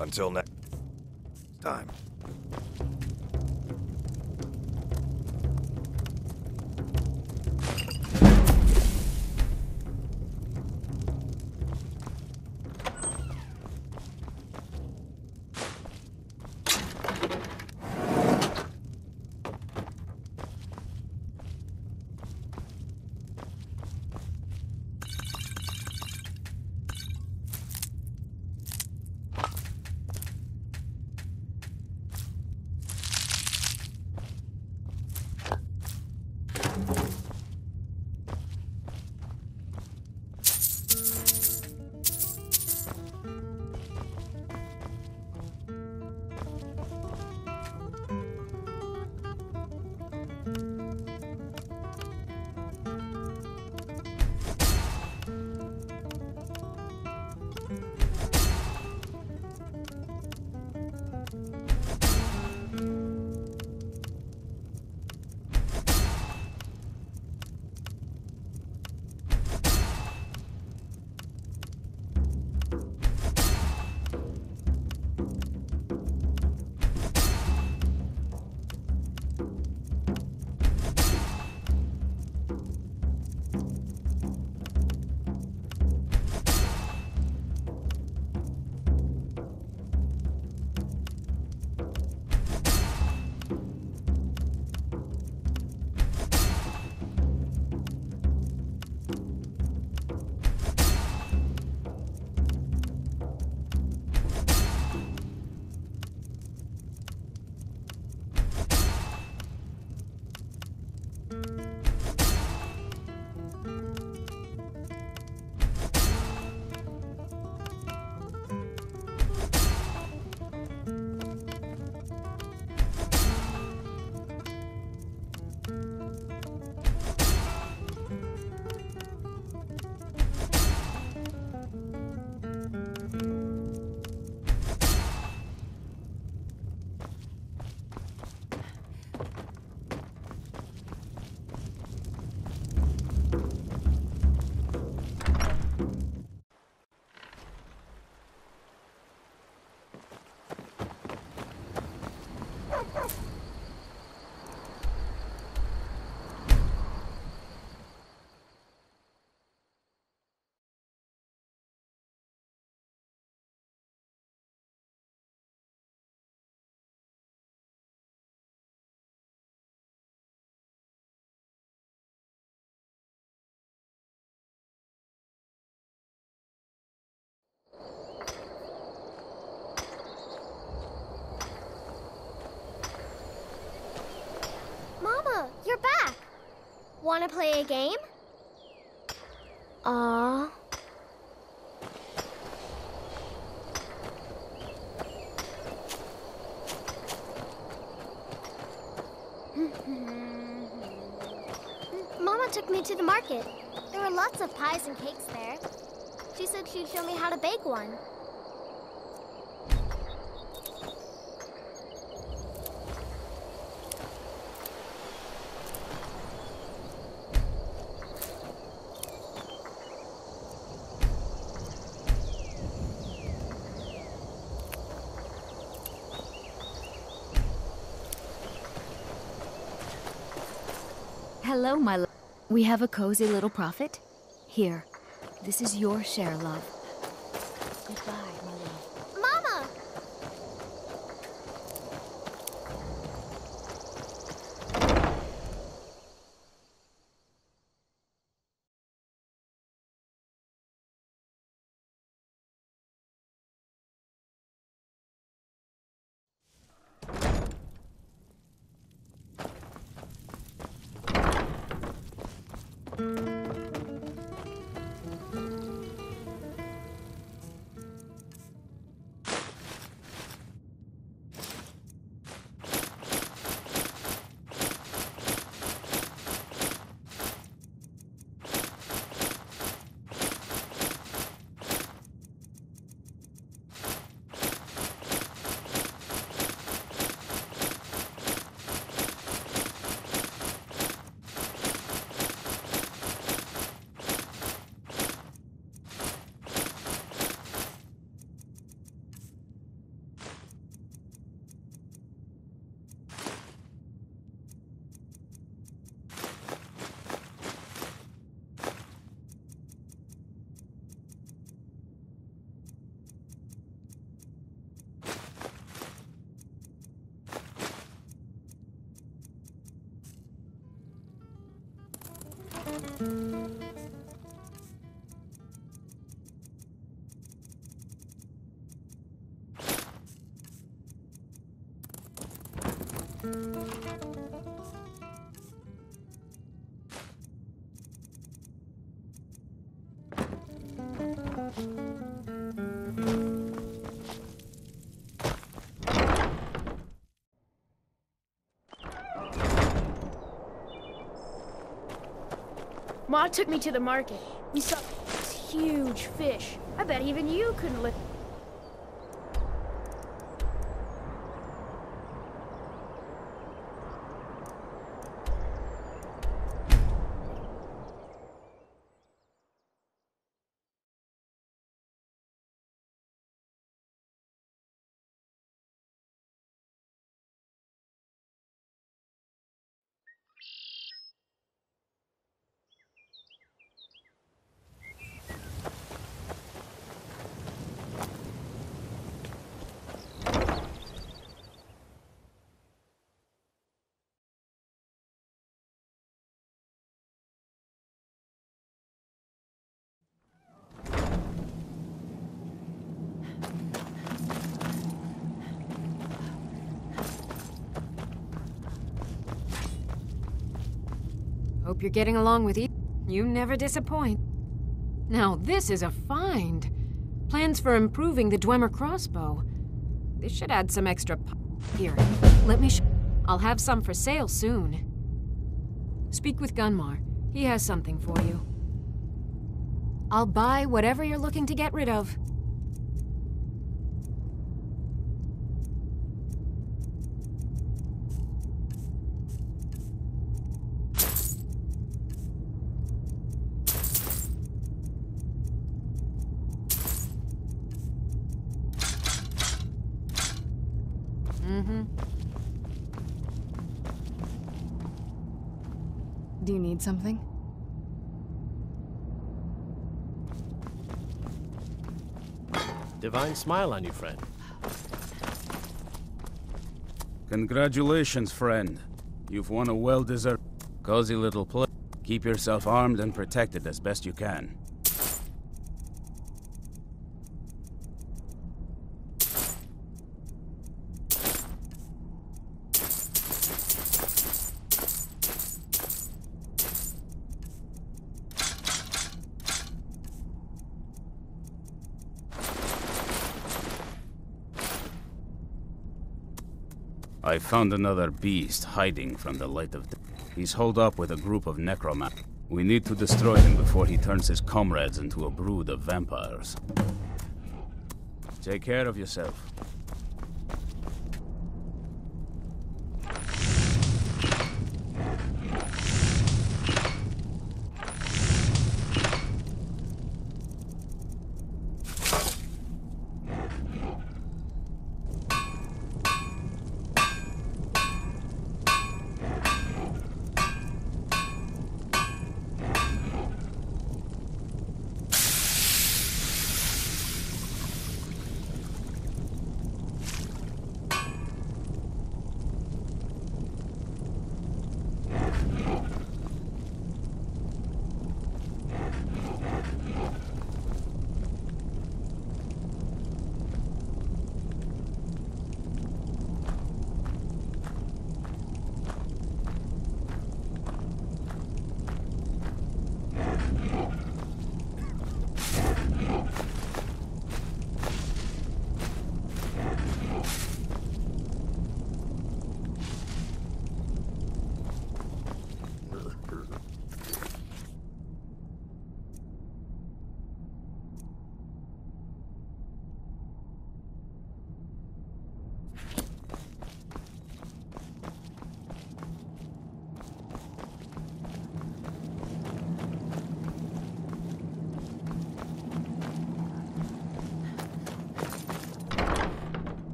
Until next time. Want to play a game? Aw. Mama took me to the market. There were lots of pies and cakes there. She said she'd show me how to bake one. Hello, my lo- We have a cozy little profit. Here, this is your share, love. Goodbye, Ma took me to the market. We saw this huge fish. I bet even you couldn't lift. Hope you're getting along with you. You never disappoint. Now, this is a find. Plans for improving the Dwemer crossbow. This should add some extra Here, let me sh- I'll have some for sale soon. Speak with Gunmar. He has something for you. I'll buy whatever you're looking to get rid of. Mm-hmm. Do you need something? Divine smile on you, friend. Congratulations, friend. You've won a well-deserved, cozy little place. Keep yourself armed and protected as best you can. I found another beast hiding from the light of day. He's holed up with a group of necromancers. We need to destroy him before he turns his comrades into a brood of vampires. Take care of yourself.